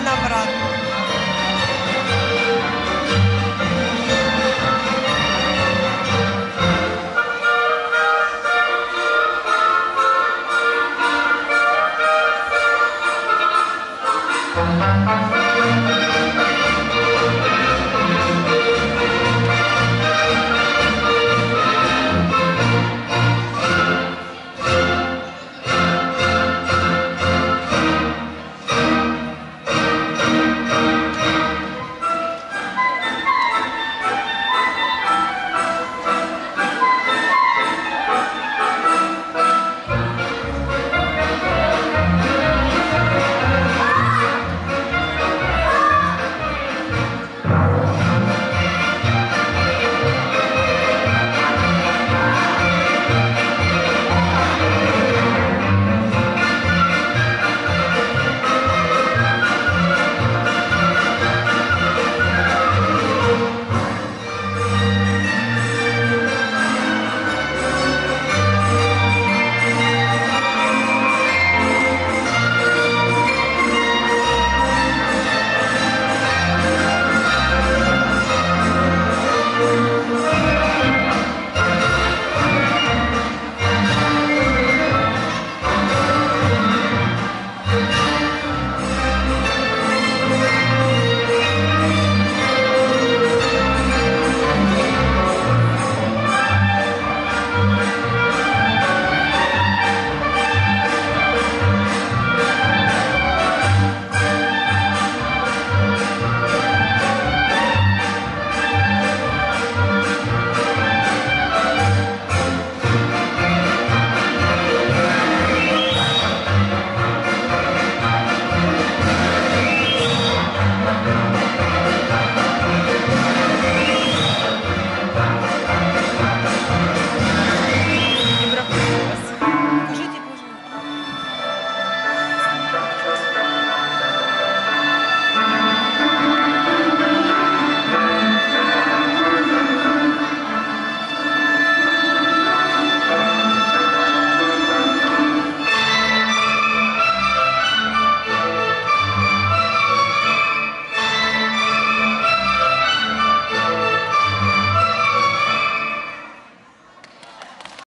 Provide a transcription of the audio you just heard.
Anamrat.